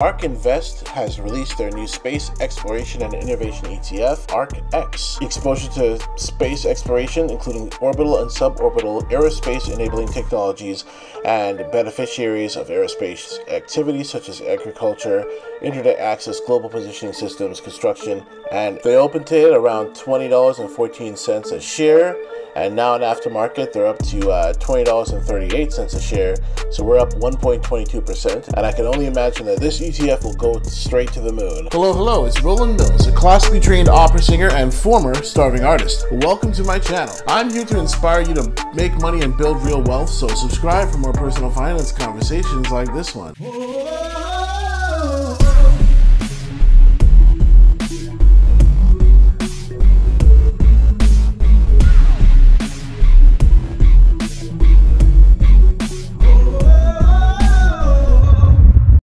ARK Invest has released their new Space Exploration and Innovation ETF, ARK-X. Exposure to space exploration, including orbital and suborbital aerospace enabling technologies and beneficiaries of aerospace activities such as agriculture, internet access, global positioning systems, construction, and they opened it around $20.14 a share and now in aftermarket they're up to uh, $20.38 a share. So we're up 1.22% and i can only imagine that this etf will go straight to the moon. Hello hello. It's roland mills a classically trained opera singer and former starving artist. Welcome to my channel. I'm here to inspire you to make money and build real wealth. So subscribe for more personal finance conversations like this one